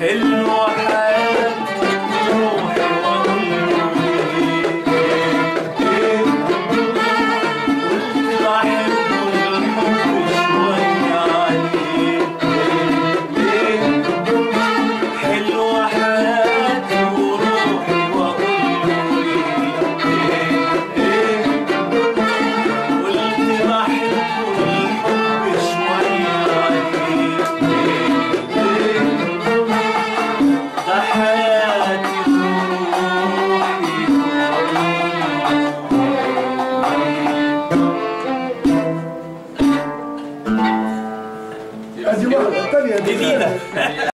حلوة حياتي Divina.